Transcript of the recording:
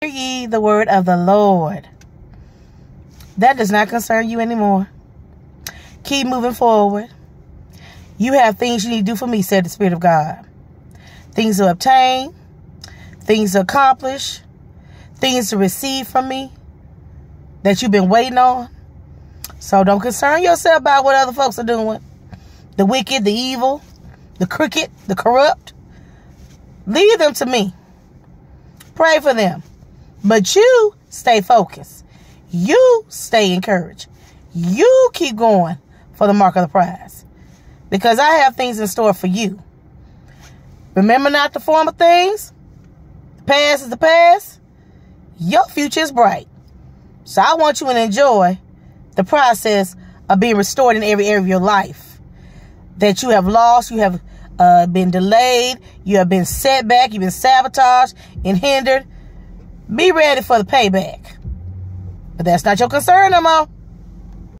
Hear ye the word of the Lord. That does not concern you anymore. Keep moving forward. You have things you need to do for me, said the Spirit of God. Things to obtain, things to accomplish, things to receive from me that you've been waiting on. So don't concern yourself about what other folks are doing. The wicked, the evil, the crooked, the corrupt. Leave them to me. Pray for them. But you stay focused. You stay encouraged. You keep going for the mark of the prize. Because I have things in store for you. Remember not the former things? The past is the past. Your future is bright. So I want you to enjoy the process of being restored in every area of your life. That you have lost, you have uh, been delayed, you have been set back, you've been sabotaged and hindered. Be ready for the payback. But that's not your concern no more.